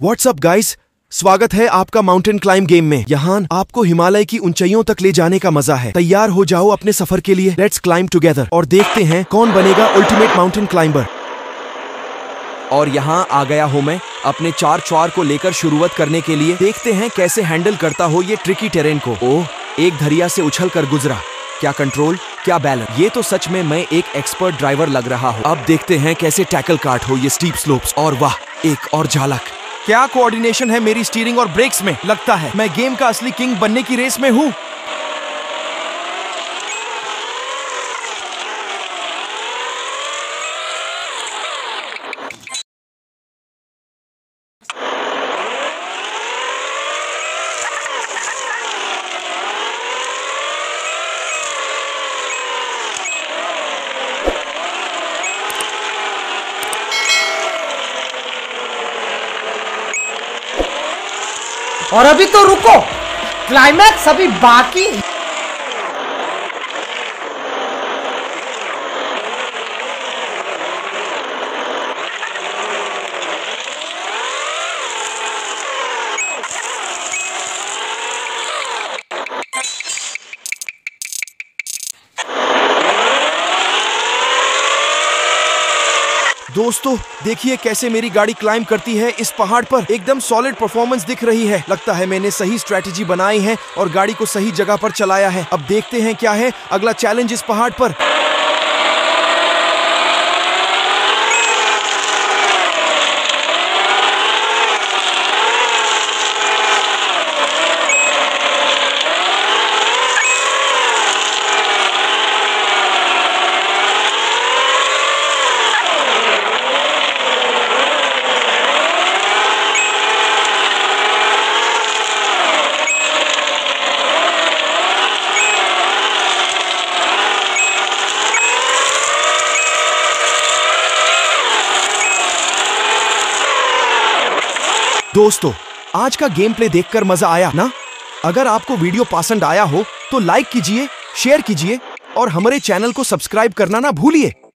WhatsApp guys स्वागत है आपका माउंटेन क्लाइम गेम में। यहाँ आपको हिमालय की ऊंचाइयों तक ले जाने का मज़ा है। तैयार हो जाओ अपने सफ़र के लिए। लेट्स क्लाइम टुगेदर और देखते हैं कौन बनेगा अल्टीमेट माउंटेन क्लाइंबर और यहाँ आ गया हूँ मैं अपने चार चार को लेकर शुरुआत करने के लिए। देखते हैं कैसे हैंडल करता हो ये ट्रिकी टेरेन को। ओह, एक धरिया से उछल कर गुजरा। क्या कंट्रोल क्या बैलेंस ये तो सच में मैं एक एक्सपर्ट ड्राइवर लग रहा हूँ। अब देखते हैं कैसे टैकल काट हो ये स्टीप स्लोप्स और वाह, एक और झालक। क्या कोऑर्डिनेशन है मेरी स्टीयरिंग और ब्रेक्स में? लगता है, मैं गेम का असली किंग बनने की रेस में हूँ। और अभी तो रुको क्लाइमैक्स अभी बाकी दोस्तों, देखिए कैसे मेरी गाड़ी क्लाइम करती है। इस पहाड़ पर एकदम सॉलिड परफॉर्मेंस दिख रही है। लगता है मैंने सही स्ट्रेटेजी बनाई है और गाड़ी को सही जगह पर चलाया है। अब देखते हैं क्या है। अगला चैलेंज इस पहाड़ पर। दोस्तों, आज का गेम प्ले देखकर मज़ा आया, ना? अगर आपको वीडियो पसंद आया हो तो लाइक कीजिए शेयर कीजिए, और हमारे चैनल को सब्सक्राइब करना ना भूलिए।